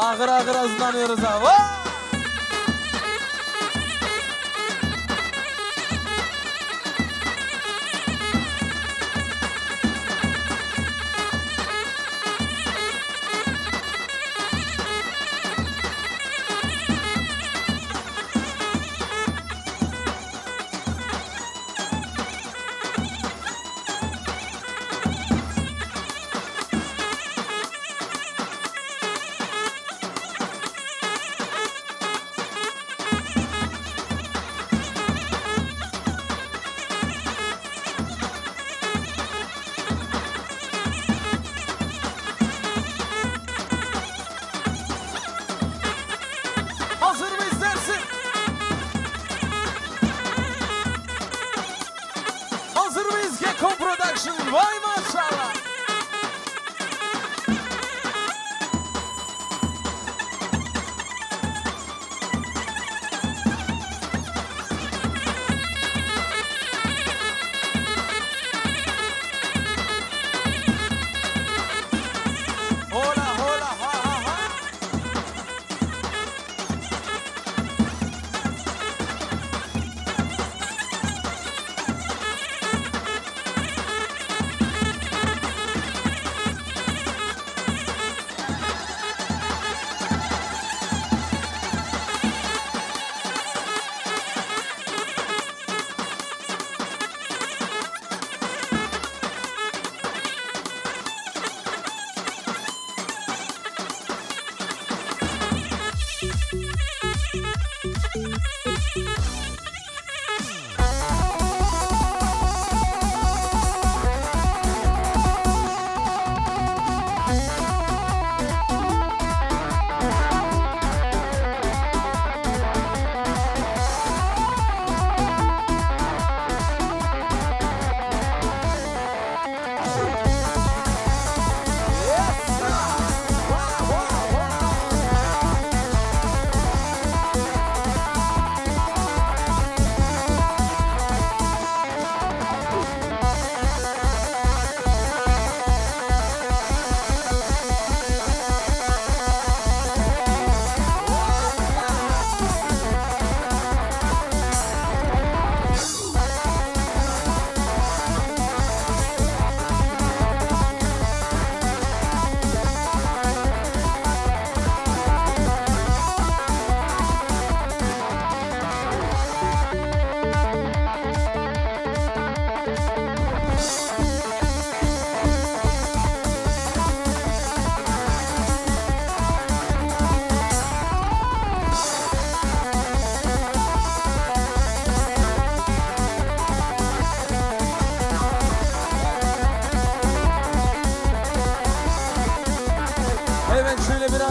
Ağır ağır hazırlanıyoruz ha. 是外貌。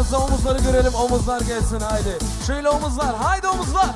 Biraz omuzları görelim. Omuzlar gelsin haydi. Şöyle omuzlar. Haydi omuzlar.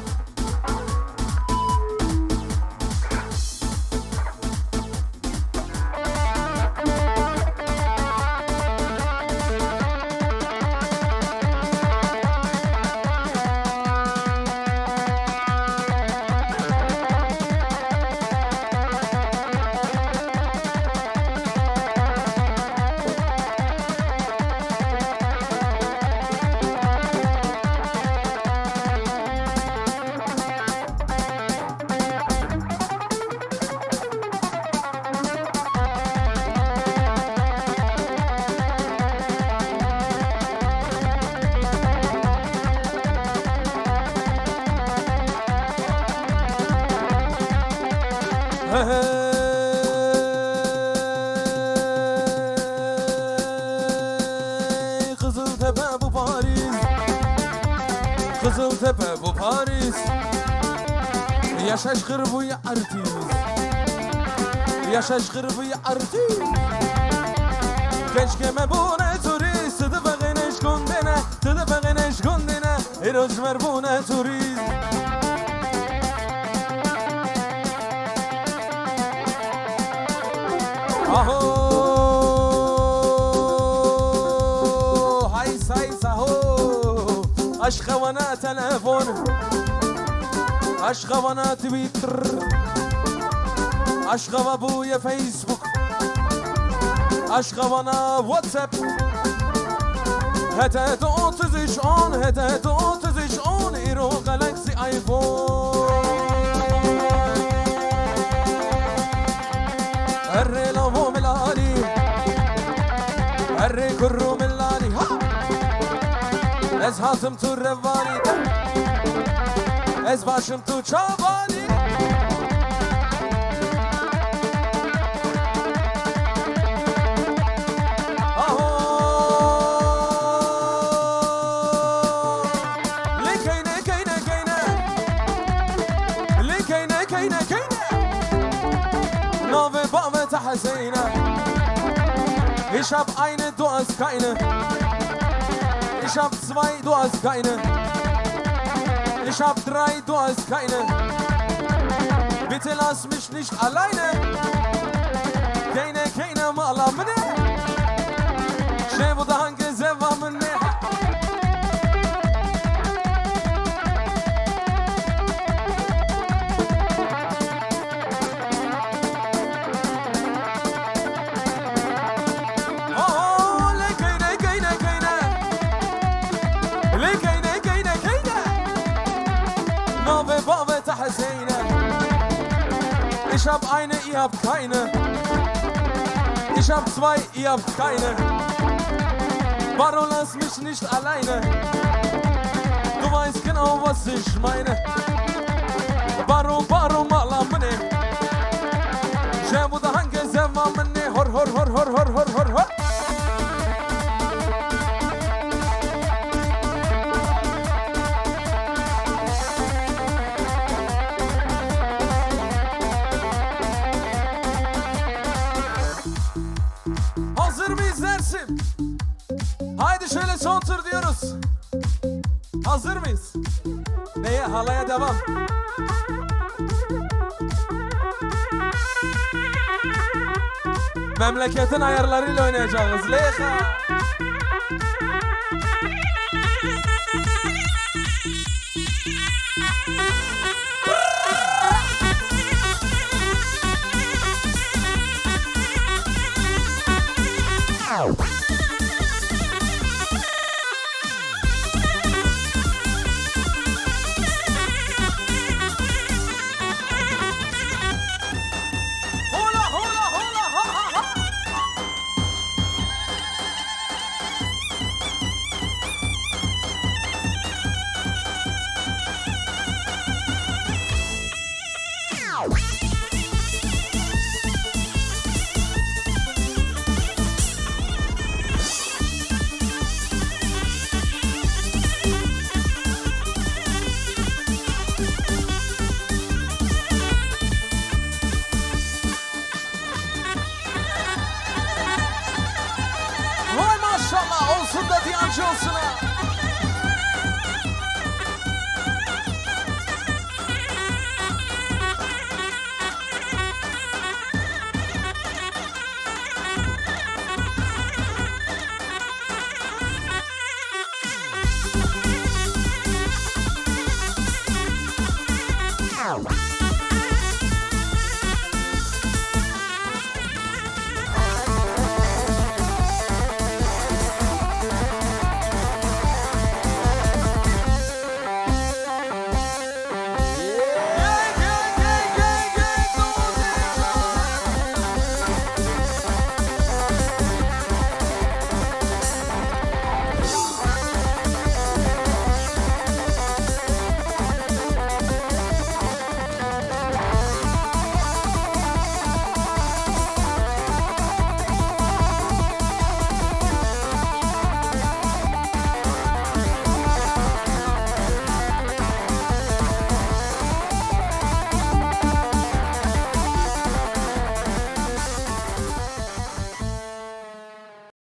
hey Kızıltepe bu Paris. Kızıltepe bu Paris. يا شاش غرب ويا ارتيز يا شاش غرب ويا ارتيز كشك ما بونا توريز تدفع غنش كندنا تدفع غنش كندنا اروز مربونا توريز اشخى وأنا تلفون. اشخى وأنا تويتر. اشخى وأبويا فيسبوك. اشخى وأنا واتساب. هتا تقطزش أون هتا تقطزش أون إيرو غلا Ez hatım tu revani Ez başım tu çabani نوفي بابا تحسينه يشاب عين دو اسكاينه Ich hab zwei, du hast keine. Ich hab drei, du hast keine. Bitte lass mich nicht alleine. Keine, keine Maler, Schön, wo der Hanke selber Ich hab eine, ihr habt keine. Ich hab zwei, ihr habt keine. Warum lass mich nicht alleine? Du weißt genau, was ich meine. Warum, warum, Alamene? Shebu da hange zema mene hor hor hor hor hor hor hor hor son tur diyoruz. Hazır mıyız? Neye? Halaya devam. Memleketin ayarlarıyla oynayacağız. Leha. olsun da diyancı olsun ha.